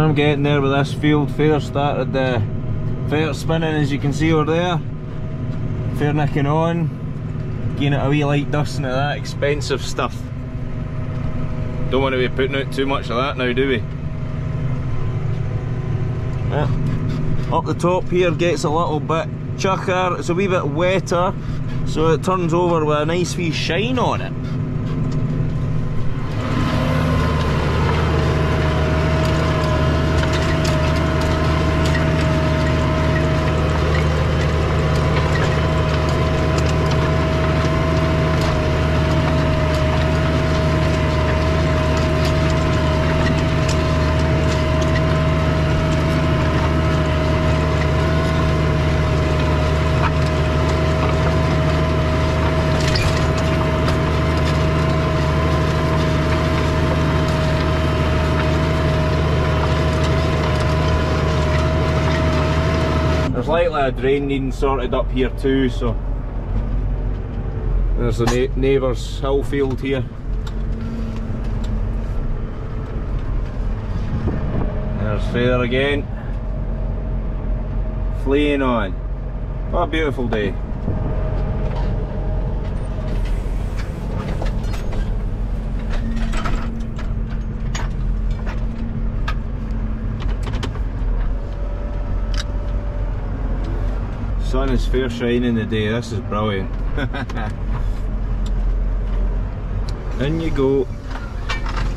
I'm getting there with this field fair started the fair spinning as you can see over there. Fair nicking on. Getting it a wee light dusting of that expensive stuff. Don't want to be putting out too much of that now, do we? Yeah. Up the top here gets a little bit chucker, it's a wee bit wetter, so it turns over with a nice wee shine on it. Likely a drain needing sorted up here too, so there's the na neighbour's hill field here. There's fair again. Fleeing on. What a beautiful day. Sun is fair shining today, this is brilliant. in you go.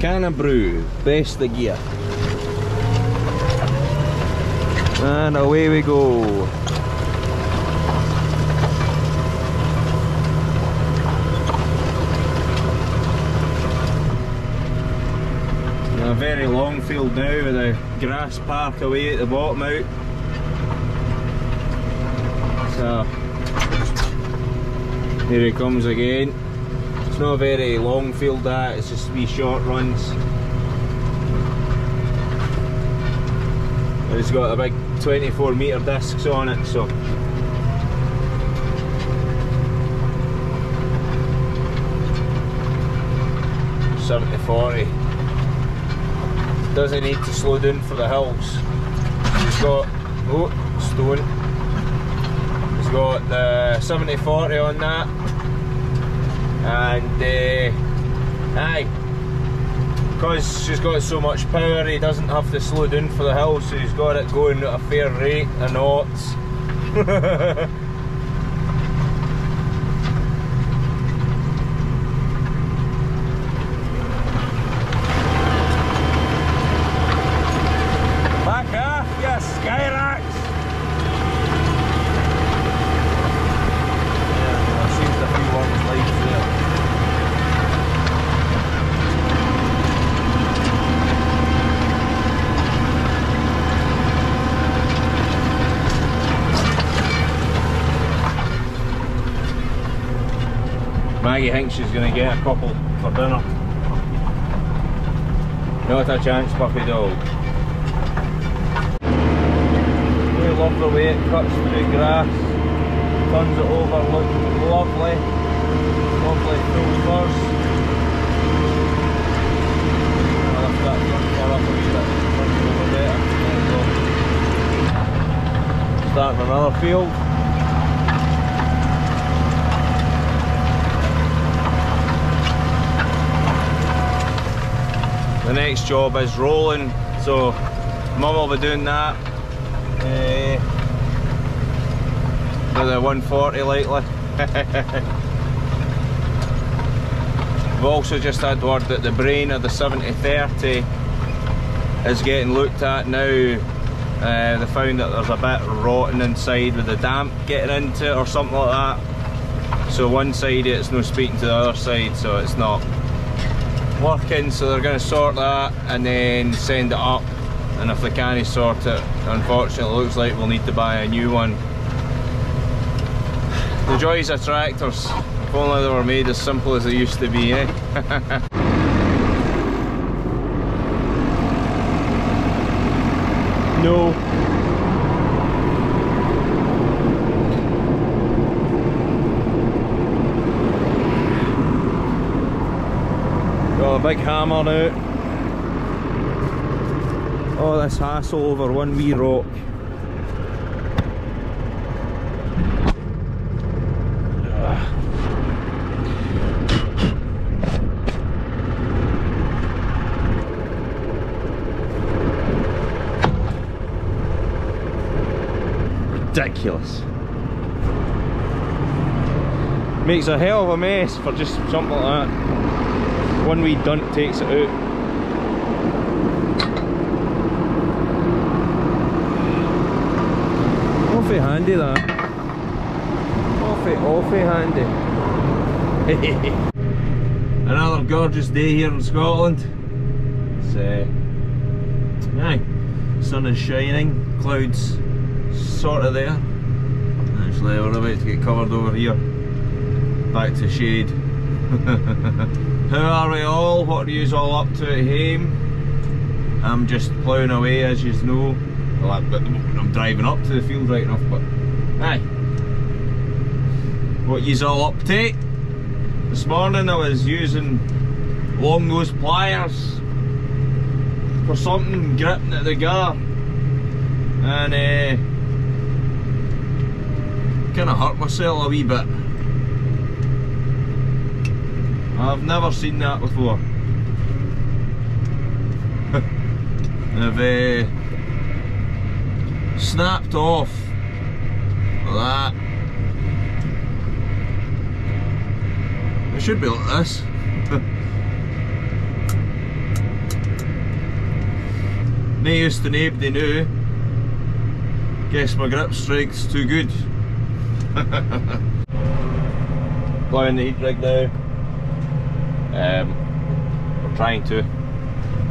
Can of brew, best the gear. And away we go. A very long field now with a grass park away at the bottom out. So here he comes again. It's not a very long field that, it's just wee short runs. And it's got a big 24 metre discs on it so Seventy forty. Doesn't need to slow down for the hills. He's got oh stone got the 7040 on that. And uh, aye. Because she's got so much power he doesn't have to slow down for the hill so he's got it going at a fair rate of knots Maggie thinks she's going to get a couple for dinner. Not a chance, puppy dog. We love the way it cuts through grass, turns it over, look lovely, lovely full over better. Starting another field. The next job is rolling so mum will be doing that uh, with a 140 likely. We've also just had word that the brain of the 7030 is getting looked at now. Uh, they found that there's a bit rotten inside with the damp getting into it or something like that. So one side it's no speaking to the other side so it's not working so they're going to sort that and then send it up. And if they can't sort it unfortunately it looks like we'll need to buy a new one. The joys of tractors. If only they were made as simple as they used to be eh? No big hammer now. All this hassle over one wee rock. Ridiculous. Makes a hell of a mess for just something like that. One wee dunt takes it out. Awfully handy that. Awfully, awfully handy. Another gorgeous day here in Scotland. It's uh, aye, sun is shining, clouds sort of there. Actually we're about to get covered over here. Back to shade. How are we all? What are you all up to at home? I'm just ploughing away as you know. Well, I'm driving up to the field right enough, but aye. What you all up to? This morning I was using long nose pliers for something gripping at the gar and uh, kind of hurt myself a wee bit. I've never seen that before. I've uh, snapped off that. It should be like this. no use to nobody new. Guess my grip strength's too good. Blowing the headrig now. Um, we're trying to.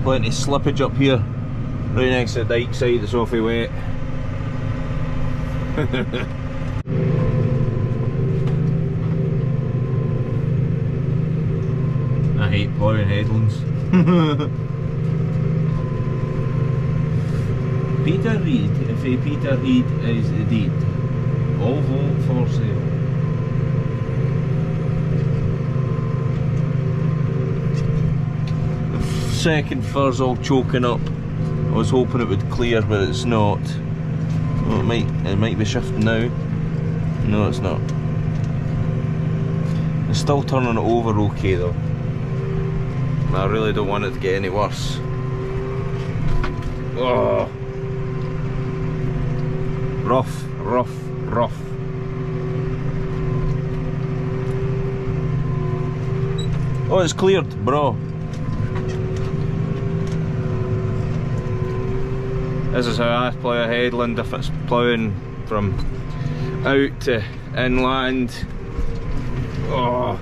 Plenty slippage up here, right next to the dike side, it's awfully wet. I hate ploughing headlands. Peter Reid, if a Peter Reid is the deed. All vote for sale. The second fur's all choking up. I was hoping it would clear, but it's not. Well, it might it might be shifting now. No, it's not. It's still turning it over okay though. I really don't want it to get any worse. Oh. Rough, rough, rough. Oh, it's cleared, bro. This is how I plough a headland if it's ploughing from out to inland. Oh,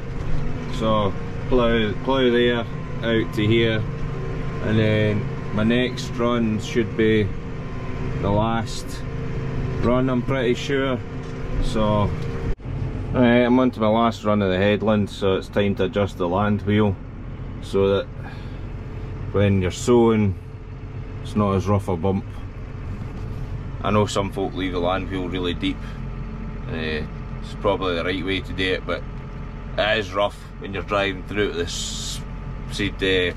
so plough, plough there, out to here, and then my next run should be the last run I'm pretty sure. So right, I'm on to my last run of the headland so it's time to adjust the land wheel so that when you're sowing it's not as rough a bump I know some folk leave the land wheel really deep. Uh, it's probably the right way to do it but it is rough when you're driving through it this seed uh,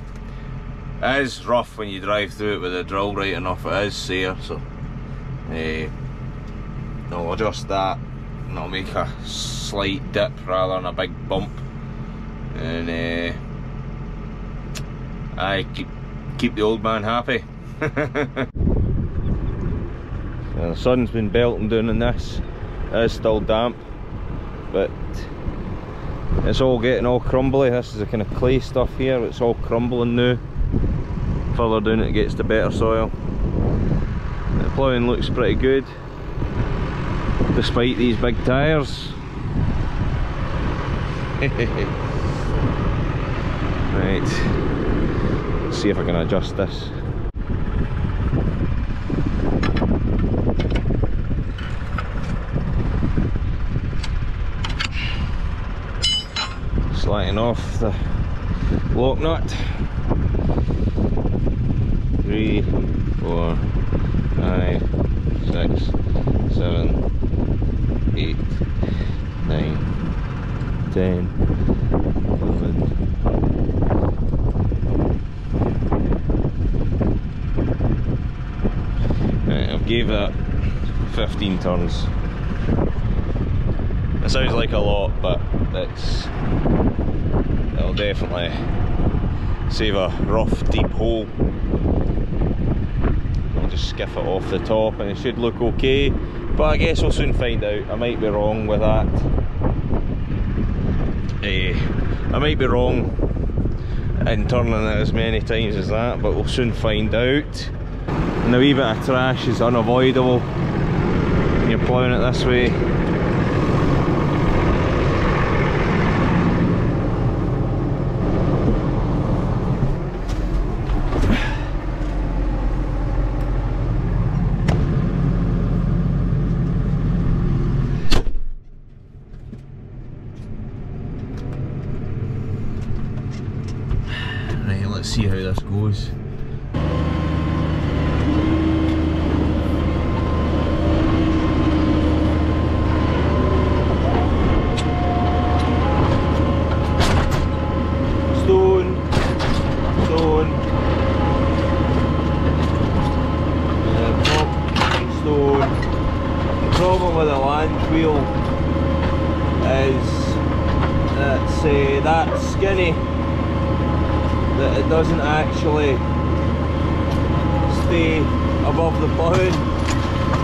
it is rough when you drive through it with the drill right enough it is sere so uh, I'll adjust that and I'll make a slight dip rather than a big bump. And uh, I keep keep the old man happy Uh, the sun's been belting down in this it is still damp but it's all getting all crumbly this is the kind of clay stuff here it's all crumbling now further down it gets to better soil the ploughing looks pretty good despite these big tyres. right, Let's see if I can adjust this. Sliding off the lock nut. Three, four, five, six, seven, eight, nine, ten, eleven. gave that 15 turns. It sounds like a lot, but it's it'll definitely save a rough deep hole. I'll just skiff it off the top and it should look okay. But I guess we'll soon find out. I might be wrong with that. Eh, I might be wrong in turning it as many times as that, but we'll soon find out. And even a wee bit of trash is unavoidable when you're ploughing it this way. Right, let's see how this goes. Stone, stone, stone. Problem with a land wheel is it's that skinny that it doesn't actually stay above the ploughing.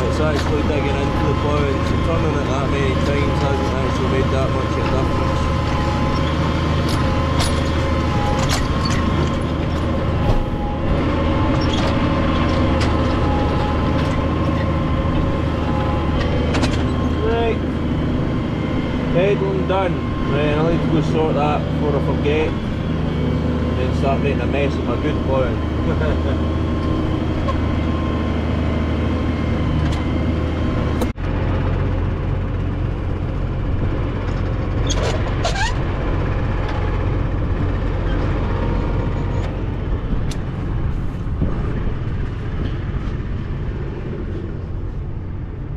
It's actually digging into the ploughing, so turning it that many times hasn't actually made that much of a difference. Right, pedaling done. Right, I need to go sort that before I forget start making a mess of my good ploughing.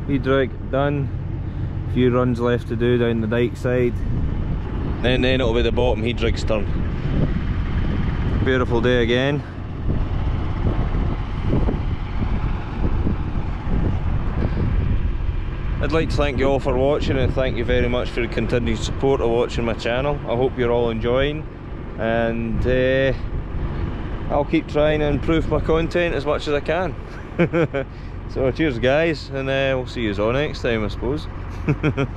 Headrig done. Few runs left to do down the dike side. Then then it'll be the bottom headrig's turn. Beautiful day again. I'd like to thank you all for watching and thank you very much for the continued support of watching my channel. I hope you're all enjoying and uh, I'll keep trying to improve my content as much as I can. so cheers guys and uh, we'll see you all next time I suppose.